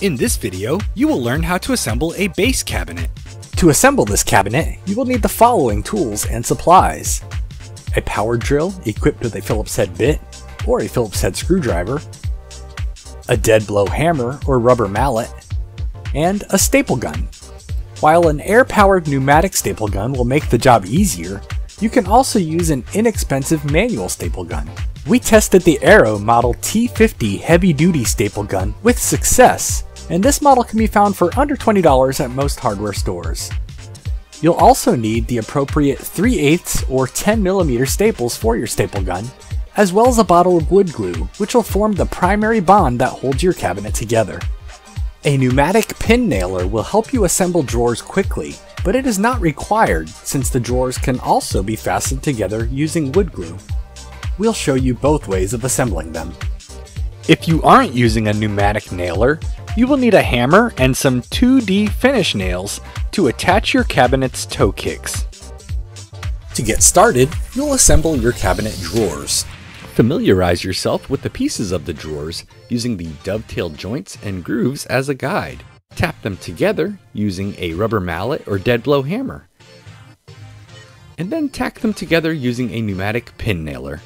In this video, you will learn how to assemble a base cabinet. To assemble this cabinet, you will need the following tools and supplies. A power drill equipped with a Phillips head bit or a Phillips head screwdriver, a dead blow hammer or rubber mallet, and a staple gun. While an air-powered pneumatic staple gun will make the job easier, you can also use an inexpensive manual staple gun. We tested the Arrow Model T50 heavy-duty staple gun with success and this model can be found for under $20 at most hardware stores. You'll also need the appropriate 3 8 or 10mm staples for your staple gun, as well as a bottle of wood glue, which will form the primary bond that holds your cabinet together. A pneumatic pin nailer will help you assemble drawers quickly, but it is not required since the drawers can also be fastened together using wood glue. We'll show you both ways of assembling them. If you aren't using a pneumatic nailer, you will need a hammer and some 2D finish nails to attach your cabinet's toe kicks. To get started, you'll assemble your cabinet drawers. Familiarize yourself with the pieces of the drawers using the dovetail joints and grooves as a guide. Tap them together using a rubber mallet or dead blow hammer. And then tack them together using a pneumatic pin nailer.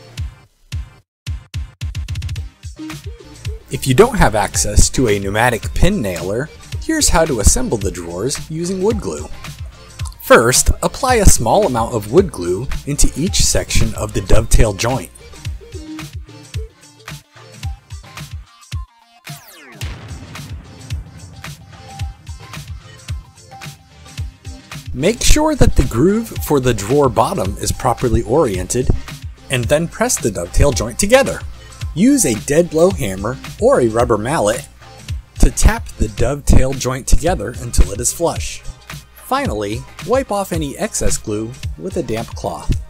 If you don't have access to a pneumatic pin nailer, here's how to assemble the drawers using wood glue. First, apply a small amount of wood glue into each section of the dovetail joint. Make sure that the groove for the drawer bottom is properly oriented, and then press the dovetail joint together. Use a dead blow hammer or a rubber mallet to tap the dovetail joint together until it is flush. Finally, wipe off any excess glue with a damp cloth.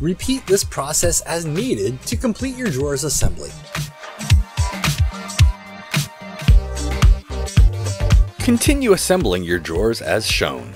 Repeat this process as needed to complete your drawer's assembly. Continue assembling your drawers as shown.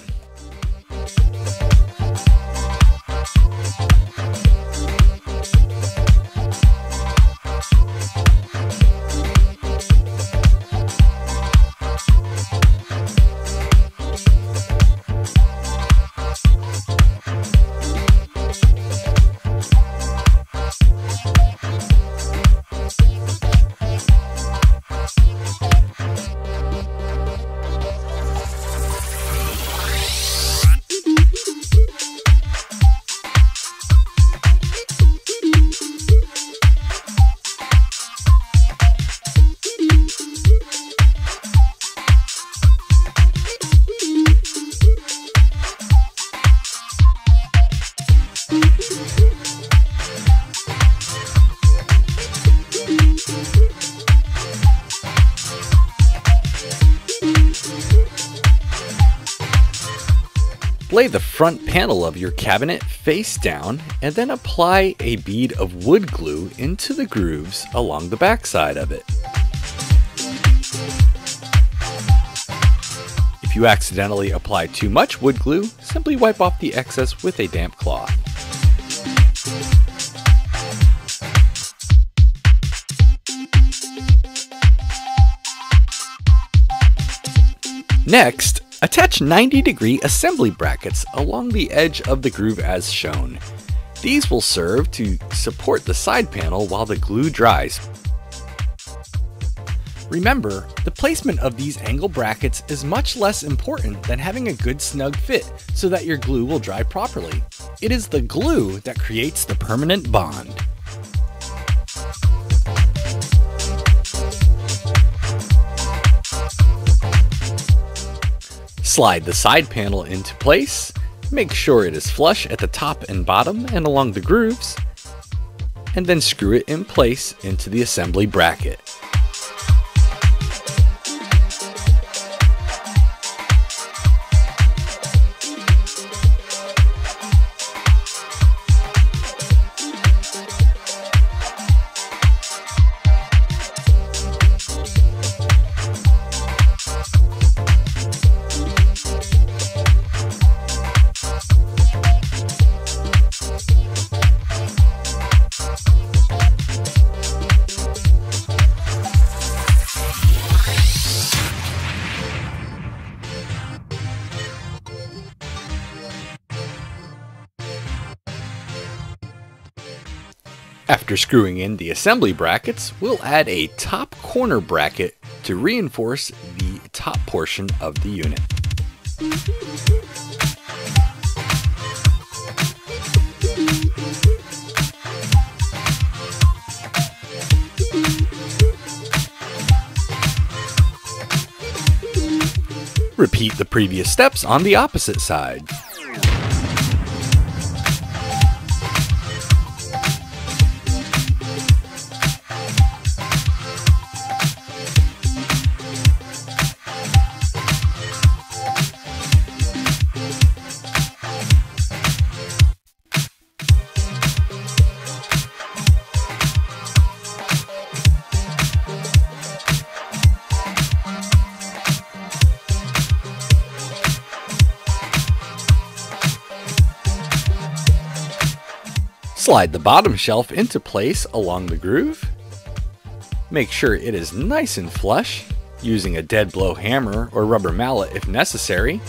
Lay the front panel of your cabinet face down and then apply a bead of wood glue into the grooves along the backside of it. If you accidentally apply too much wood glue, simply wipe off the excess with a damp cloth. Next, Attach 90 degree assembly brackets along the edge of the groove as shown. These will serve to support the side panel while the glue dries. Remember, the placement of these angle brackets is much less important than having a good snug fit so that your glue will dry properly. It is the glue that creates the permanent bond. Slide the side panel into place, make sure it is flush at the top and bottom and along the grooves, and then screw it in place into the assembly bracket. After screwing in the assembly brackets, we'll add a top corner bracket to reinforce the top portion of the unit. Repeat the previous steps on the opposite side. Slide the bottom shelf into place along the groove. Make sure it is nice and flush, using a dead blow hammer or rubber mallet if necessary.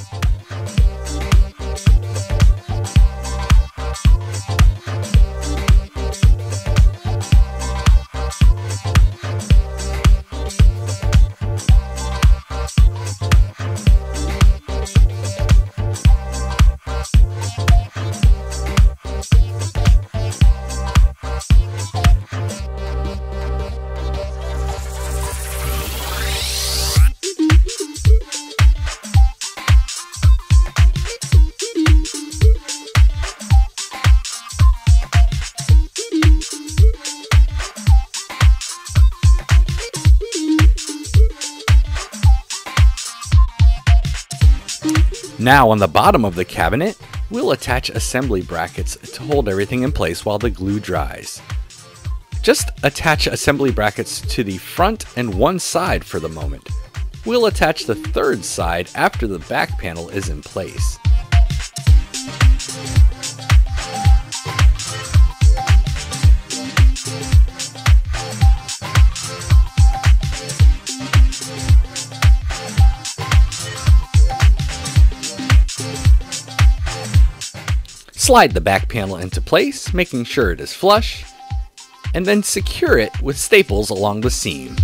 Now on the bottom of the cabinet, we'll attach assembly brackets to hold everything in place while the glue dries. Just attach assembly brackets to the front and one side for the moment. We'll attach the third side after the back panel is in place. Slide the back panel into place, making sure it is flush, and then secure it with staples along the seam.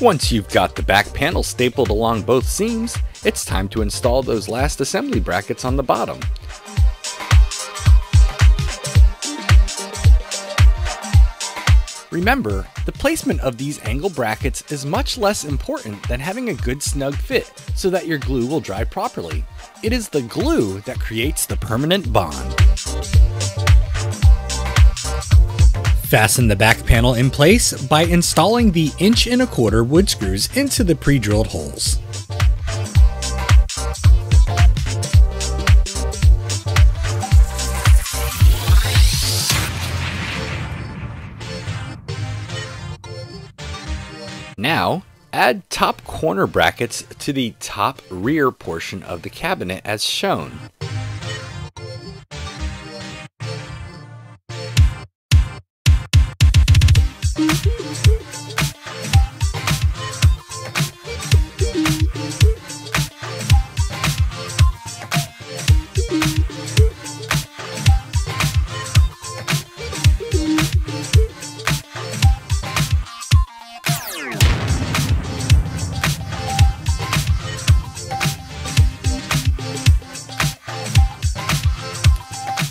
Once you've got the back panel stapled along both seams, it's time to install those last assembly brackets on the bottom. Remember, the placement of these angle brackets is much less important than having a good snug fit so that your glue will dry properly. It is the glue that creates the permanent bond. Fasten the back panel in place by installing the inch and a quarter wood screws into the pre-drilled holes. Now, add top corner brackets to the top rear portion of the cabinet as shown.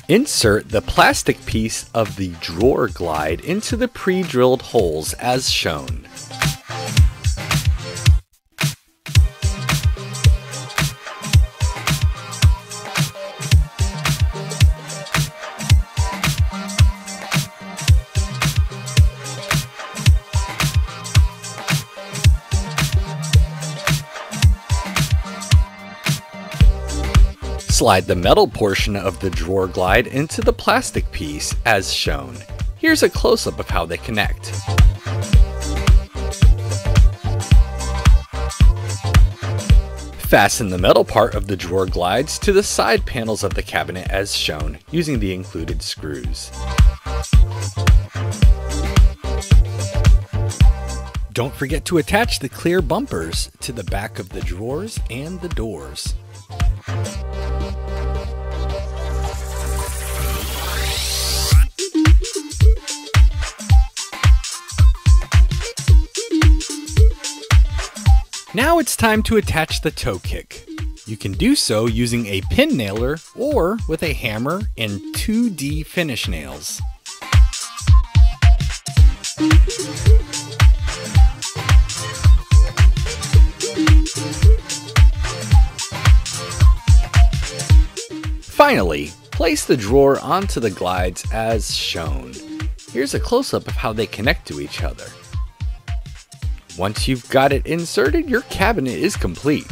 Insert the plastic piece of the drawer glide into the pre-drilled holes as shown. Slide the metal portion of the drawer glide into the plastic piece as shown. Here's a close-up of how they connect. Fasten the metal part of the drawer glides to the side panels of the cabinet as shown, using the included screws. Don't forget to attach the clear bumpers to the back of the drawers and the doors. Now it's time to attach the toe kick. You can do so using a pin nailer or with a hammer and 2D finish nails. Finally, place the drawer onto the glides as shown. Here's a close-up of how they connect to each other. Once you've got it inserted, your cabinet is complete.